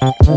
Thank